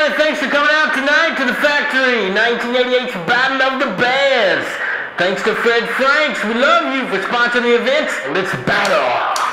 everybody. Thanks for coming out tonight to the factory. 1988's Battle of the Bands. Thanks to Fred Franks. We love you for sponsoring the event. Let's battle.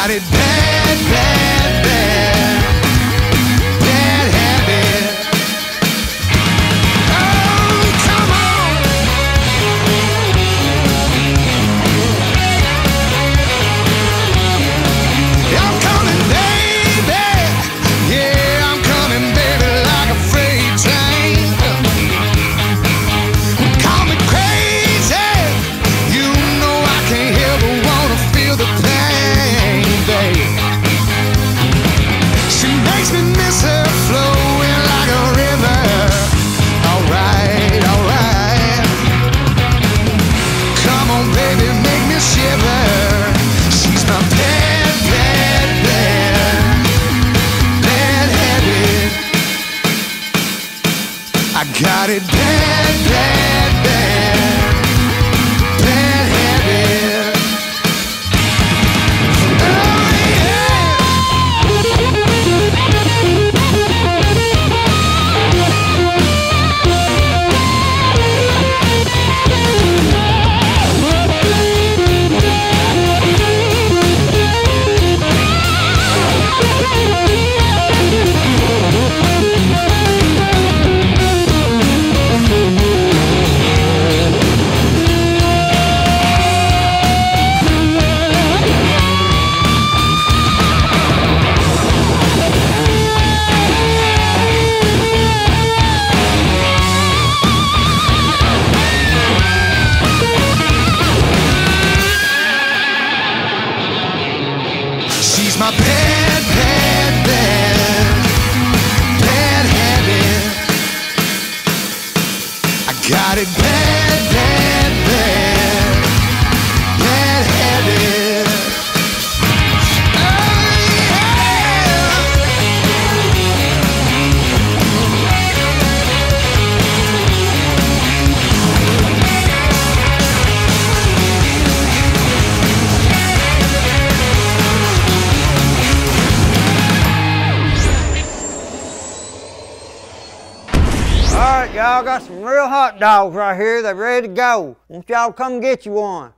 got it bad, bad. Got it bad, bad. All right, y'all got some real hot dogs right here. They're ready to go. Want y'all come get you one.